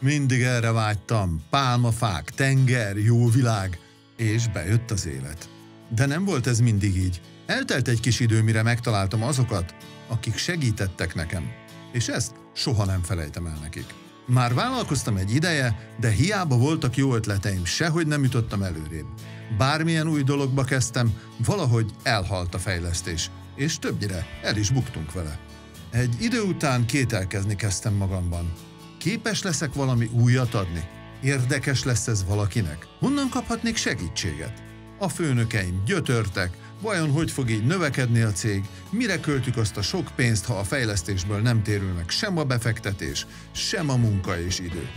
Mindig erre vágytam. Pálmafák, tenger, jó világ. És bejött az élet. De nem volt ez mindig így. Eltelt egy kis idő, mire megtaláltam azokat, akik segítettek nekem. És ezt soha nem felejtem el nekik. Már vállalkoztam egy ideje, de hiába voltak jó ötleteim, sehogy nem jutottam előrébb. Bármilyen új dologba kezdtem, valahogy elhalt a fejlesztés, és többnyire el is buktunk vele. Egy idő után kételkezni kezdtem magamban. Képes leszek valami újat adni? Érdekes lesz ez valakinek? Honnan kaphatnék segítséget? A főnökeim gyötörtek, vajon hogy fog így növekedni a cég, mire költjük azt a sok pénzt, ha a fejlesztésből nem térül meg sem a befektetés, sem a munka és idő.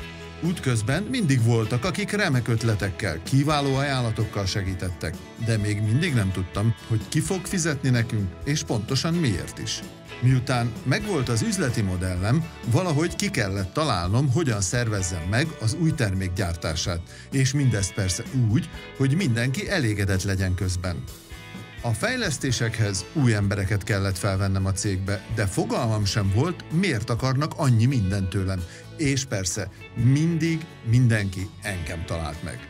Útközben mindig voltak, akik remek ötletekkel, kiváló ajánlatokkal segítettek, de még mindig nem tudtam, hogy ki fog fizetni nekünk, és pontosan miért is. Miután megvolt az üzleti modellem, valahogy ki kellett találnom, hogyan szervezzem meg az új termék gyártását, és mindezt persze úgy, hogy mindenki elégedett legyen közben. A fejlesztésekhez új embereket kellett felvennem a cégbe, de fogalmam sem volt, miért akarnak annyi mindent tőlem. És persze, mindig mindenki engem talált meg.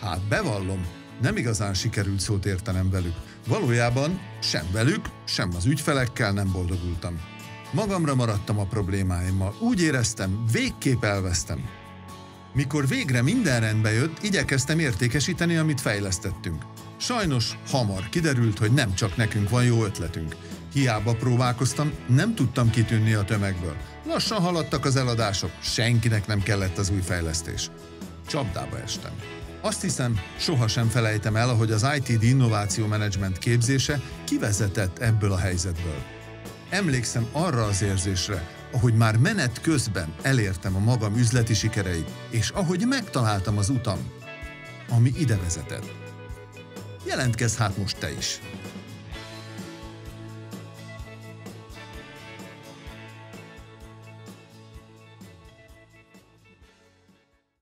Hát bevallom, nem igazán sikerült szót értenem velük. Valójában sem velük, sem az ügyfelekkel nem boldogultam. Magamra maradtam a problémáimmal. Úgy éreztem, végképp elvesztem. Mikor végre minden rendbe jött, igyekeztem értékesíteni, amit fejlesztettünk. Sajnos hamar kiderült, hogy nem csak nekünk van jó ötletünk. Hiába próbálkoztam, nem tudtam kitűnni a tömegből. Lassan haladtak az eladások, senkinek nem kellett az új fejlesztés. Csapdába estem. Azt hiszem, sohasem felejtem el, hogy az ITD Innováció Management képzése kivezetett ebből a helyzetből. Emlékszem arra az érzésre, ahogy már menet közben elértem a magam üzleti sikereit, és ahogy megtaláltam az utam, ami ide vezetett. Jelentkezz hát most te is!